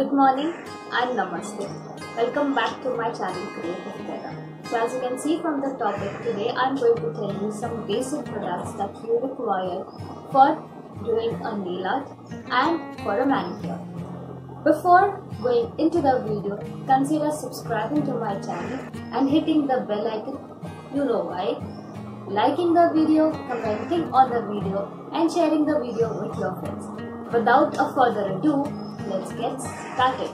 Good morning and namaste. Welcome back to my channel Creative Perra. So as you can see from the topic today I'm going to tell you some basic products that you require for doing a nail art and for a manicure. Before going into the video, consider subscribing to my channel and hitting the bell icon. You know why? Liking the video, commenting on the video and sharing the video with your friends. Without a further ado, let's get started.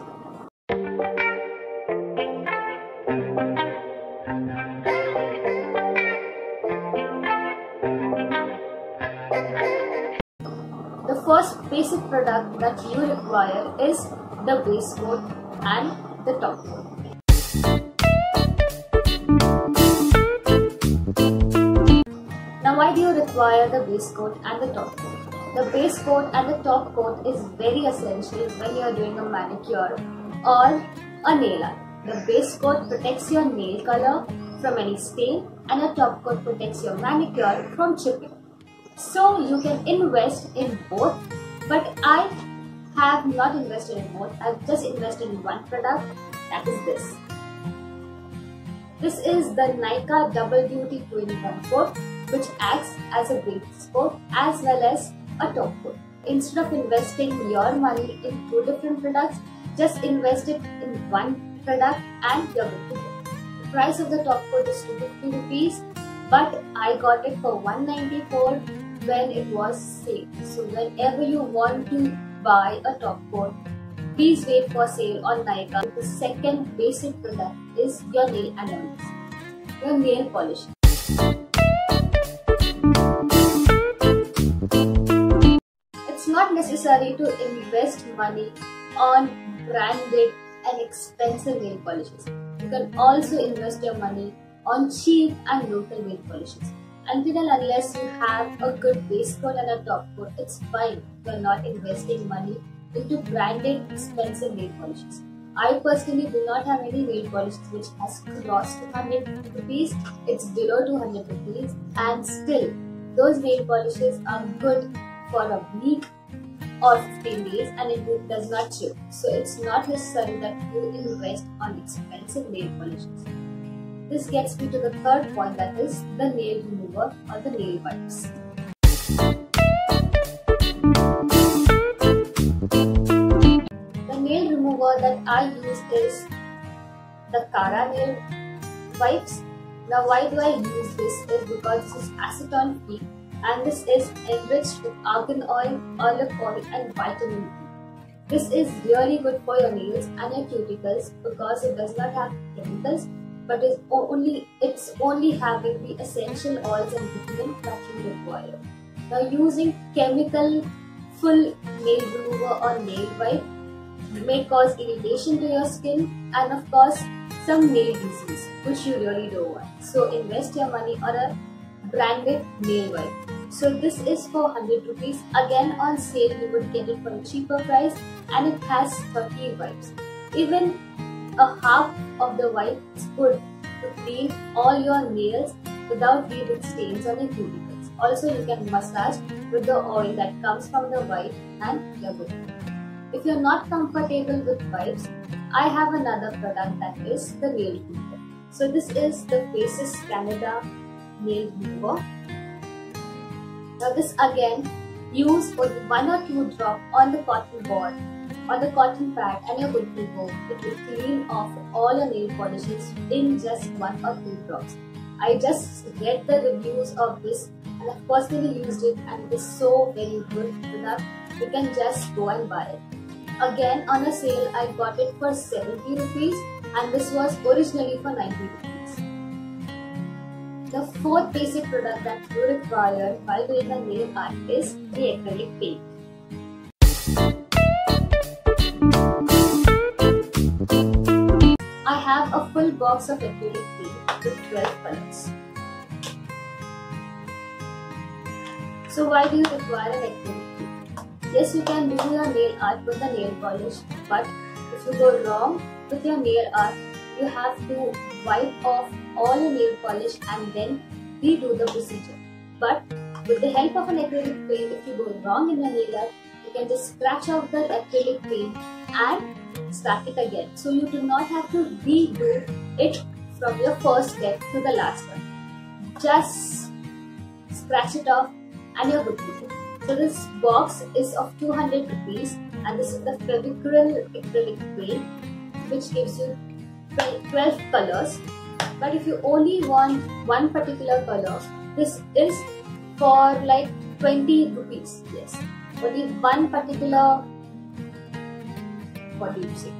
The first basic product that you require is the base coat and the top coat. Now why do you require the base coat and the top coat? The base coat and the top coat is very essential when you are doing a manicure or a nail art. The base coat protects your nail color from any stain and the top coat protects your manicure from chipping. So you can invest in both but I have not invested in both. I've just invested in one product that is this. This is the Nykaa Double Duty 2-in-1 coat which acts as a base coat as well as a top coat. Instead of investing your money in two different products, just invest it in one product and you're good to go. The price of the top coat is 250 rupees but I got it for 194 when it was sale. So whenever you want to buy a top coat, please wait for sale on Nykaa. The second basic product is your nail enamels, your nail polish. Necessary to invest money on branded and expensive nail polishes. You can also invest your money on cheap and local nail polishes. Until and unless you have a good base coat and a top coat, it's fine. You're not investing money into branded expensive nail polishes. I personally do not have any nail polishes which has crossed 200 rupees. It's below 200 rupees and still those nail polishes are good for a week or 15 days and it does not chip. So it's not necessary that you invest on expensive nail polishes. This gets me to the third point that is the nail remover or the nail wipes. The nail remover that I use is the Kara nail wipes. Now why do I use this is because this is acetone free and this is enriched with argan oil, olive oil and vitamin E. This is really good for your nails and your cuticles because it does not have chemicals but is only it's only having the essential oils and vitamins that you require. Now using chemical full nail remover or nail wipe may cause irritation to your skin and of course some nail disease which you really don't want. So invest your money on a branded nail wipe. So this is for 100 rupees. Again on sale you would get it for a cheaper price and it has 30 wipes. Even a half of the wipe is good to clean all your nails without leaving stains on your cuticles. Also, you can massage with the oil that comes from the wipe and you're good. If you're not comfortable with wipes, I have another product that is the nail remover. So this is the Faces Canada nail remover. Now this again, use only one or two drop on the cotton ball on the cotton pad and you're good to go. It will clean off all your nail polishes in just one or two drops. I just read the reviews of this and I've personally used it and it is so very good product. You can just go and buy it. Again on a sale I got it for 70 rupees and this was originally for 90 rupees. The fourth basic product that you require while doing a nail art is the acrylic paint. I have a full box of acrylic paint with 12 colors. So why do you require an acrylic paint? Yes, you can do your nail art with a nail polish, but if you go wrong with your nail art, you have to wipe off all your nail polish and then redo the procedure. But with the help of an acrylic paint, if you go wrong in your nail art, you can just scratch off the acrylic paint and stack it again. So you do not have to redo it from your first step to the last one. Just scratch it off and you're good to go. So this box is of 200 rupees and this is the Fevicryl acrylic paint which gives you 12 colors. But if you only want one particular color, this is for like 20 rupees. Yes, only one particular what do you say?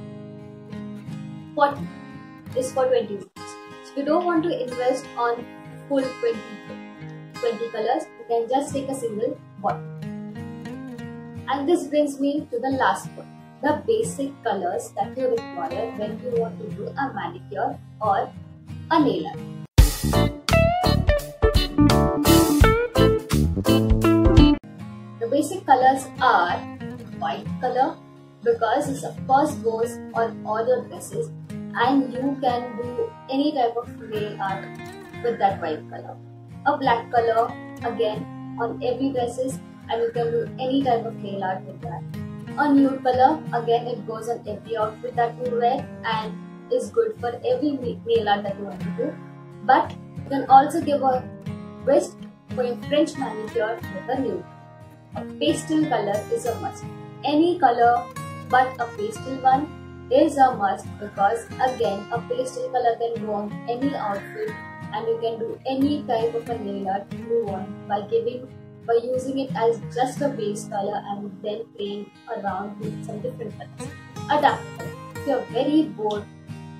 Is for 20 rupees. So you don't want to invest on full 20, 20 colors, you can just take a single bottle. And this brings me to the last one. The basic colors that you require when you want to do a manicure or a nail art. The basic colors are white color, because this of course goes on all your dresses and you can do any type of nail art with that white color. A black color again on every dresses and you can do any type of nail art with that. A nude color again it goes on every outfit that you wear and is good for every nail art that you want to do. But you can also give a twist for your French manicure with a nude. A pastel color is a must. Any color but a pastel one is a must because again a pastel color can go on any outfit and you can do any type of a nail art you want by giving by using it as just a base color and then playing around with some different colors. Adapt. If you're very bored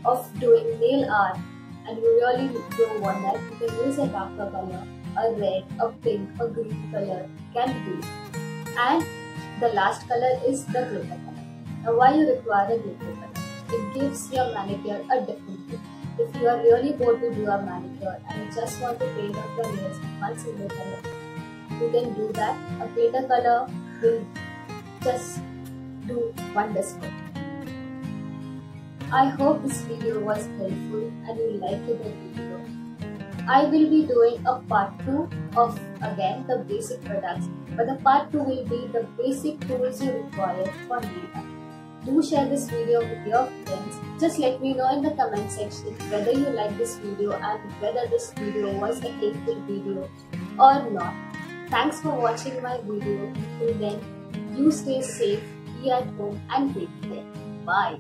of doing nail art and you really don't want that, you can use a darker color, a red, a pink, a green color can do. And the last color is the glitter color. Now why you require a glitter pen? It gives your manicure a different look. If you are really bored to do a manicure and you just want to paint up your nails with one single color, you can do that. A glitter color will just do for you. I hope this video was helpful and you liked the video. I will be doing a part 2 of again the basic products but the part 2 will be the basic tools you require for art do share this video with your friends. Just let me know in the comment section whether you like this video and whether this video was a helpful video or not. Thanks for watching my video. Till then, you stay safe, be at home and take care. Bye.